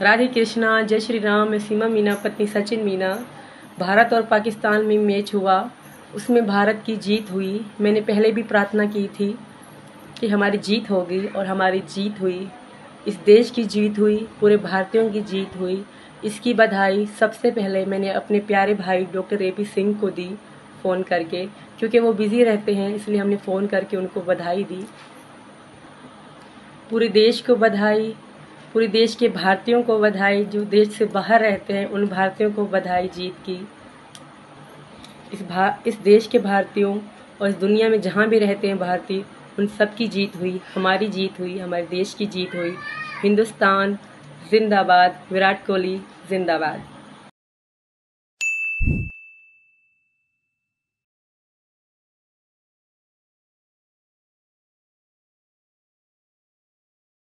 राधे कृष्णा, जय श्री राम मैं सीमा मीना, पत्नी सचिन मीना। भारत और पाकिस्तान में मैच हुआ। उसमें भारत की जीत हुई। मैंने पहले भी प्रार्थना की थी कि हमारी जीत होगी और हमारी जीत हुई। इस देश की जीत हुई, पूरे भारतीयों की जीत हुई। इसकी बधाई सबसे पहले मैंने अपने प्यारे भाई डॉक्टर ए पी सिंह को दी फ़ोन करके, क्योंकि वो बिज़ी रहते हैं, इसलिए हमने फ़ोन करके उनको बधाई दी। पूरे देश को बधाई पूरे देश के भारतीयों को बधाई, जो देश से बाहर रहते हैं, उन भारतीयों को बधाई जीत की। इस भा, इस देश के भारतीयों और इस दुनिया में जहाँ भी रहते हैं भारतीय, उन सब की जीत हुई, हमारी जीत हुई, हमारे देश की जीत हुई। हिंदुस्तान, जिंदाबाद, विराट कोहली, जिंदाबाद।